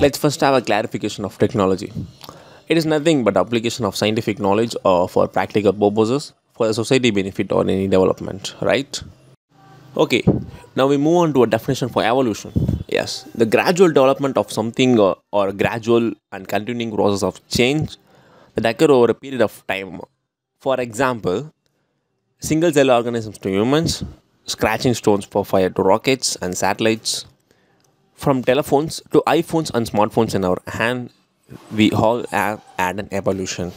Let's first have a clarification of technology. It is nothing but application of scientific knowledge uh, for practical purposes for the society benefit or any development, right? Okay, now we move on to a definition for evolution. Yes, the gradual development of something uh, or gradual and continuing process of change that occur over a period of time. For example, single cell organisms to humans, scratching stones for fire to rockets and satellites, from telephones to iPhones and smartphones in our hand, we all have had an evolution.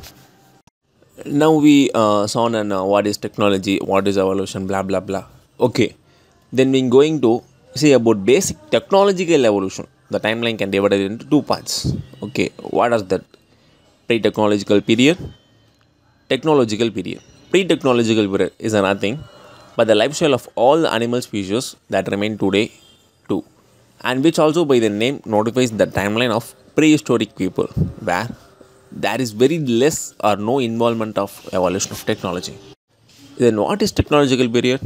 Now we uh, saw on uh, what is technology, what is evolution, blah blah blah. Okay, then we're going to see about basic technological evolution. The timeline can be divided into two parts. Okay, what is that? Pre-technological period, technological period. Pre-technological period is another thing, but the lifestyle of all the animal species that remain today and which also by the name notifies the timeline of prehistoric people where there is very less or no involvement of evolution of technology. Then what is technological period?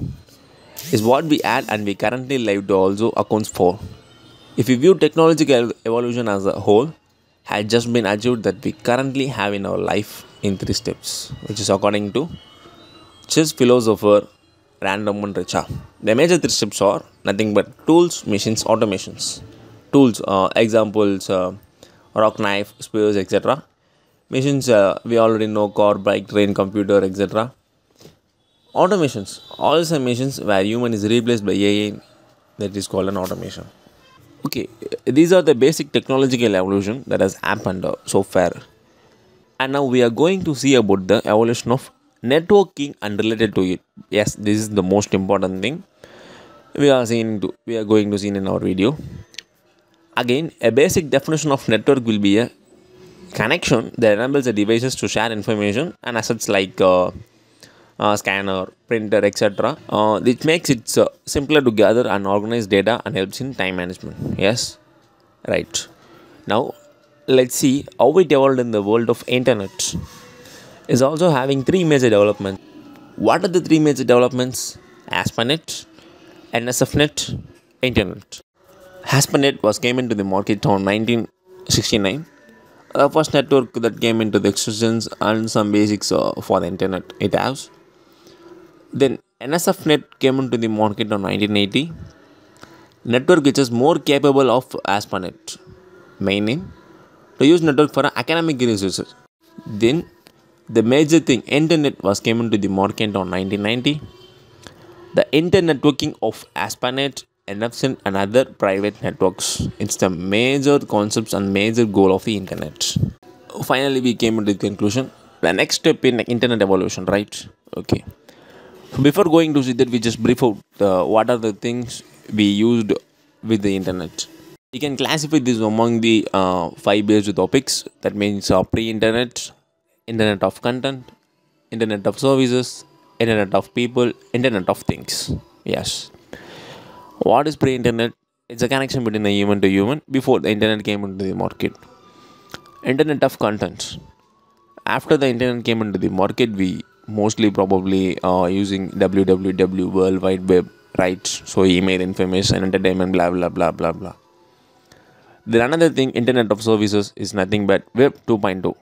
Is what we add and we currently live to also accounts for. If we view technological evolution as a whole has just been achieved that we currently have in our life in three steps which is according to Czech philosopher Radovan Richta the major three steps are nothing but tools machines automations. Tools uh, examples uh, rock knife spears etc machines uh, we already know car bike train computer etc automations. All the machines where human is replaced by ai that is called an automation. Okay these are the basic technological evolution that has happened so far. And now we are going to see about the evolution of networking and related to it. Yes this is the most important thing. We are seeing to, we are going to see in our video. Again a basic definition of network will be a connection that enables the devices to share information and assets like uh, uh, scanner printer etc uh, which makes it uh, simpler to gather and organize data and helps in time management. Yes? Right. Now let's see how it evolved in the world of internet is also having three major developments. What are the three major developments? Aspanet nsfnet internet. Aspanet was came into the market on 1969 the first network that came into the existence and some basics uh, for the internet it has. Then nsfnet came into the market on 1980 network which is more capable of aspanet. Main name. To use network for academic research. Then the major thing internet was came into the market on 1990 the internetworking of aspanet nfcn and other private networks. It's the major concepts and major goal of the internet. Finally we came to the conclusion the next step in internet evolution right? Okay. Before going to see that we just brief out uh, what are the things we used with the internet. You can classify this among the uh, five basic topics. That means uh, pre-internet internet of content internet of services internet of people internet of things. Yes. What is pre-internet? It's a connection between a human to human before the internet came into the market. Internet of contents. After the internet came into the market we mostly probably uh, using www world wide web right so email information entertainment blah blah blah blah blah. Then another thing internet of services is nothing but web 2.2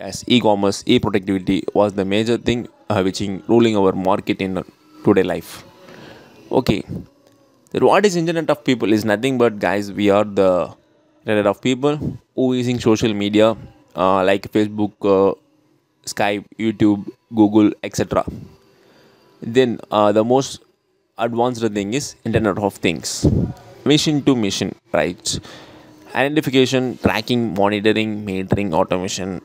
as e-commerce e-productivity was the major thing uh, which in ruling our market in today life. Okay. What is internet of people is nothing but guys we are the internet of people who using social media uh, like facebook uh, skype youtube google etc then uh, the most advanced thing is internet of things. Machine to machine right? Identification tracking monitoring metering automation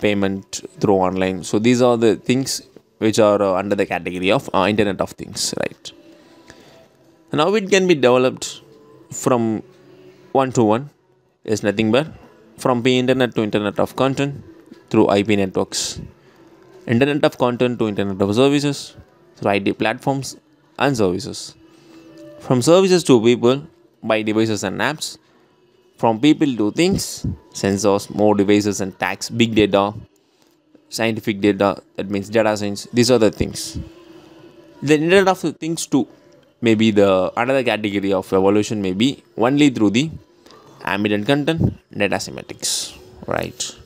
payment through online. So these are the things which are uh, under the category of uh, internet of things right? Now it can be developed from one to one. Is nothing but from the internet to internet of content through ip networks. Internet of content to internet of services through it platforms and services. From services to people by devices and apps from people to things, sensors, more devices and tags, big data, scientific data, that means data science, these are the things. The Internet of the Things too, maybe the another category of evolution may be only through the ambient content, data semantics, right?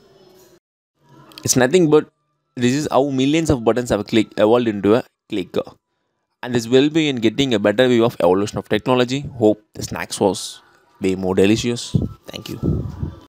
It's nothing but this is how millions of buttons have click evolved into a clicker. And this will be in getting a better view of evolution of technology. Hope the snacks was way more delicious. Thank you.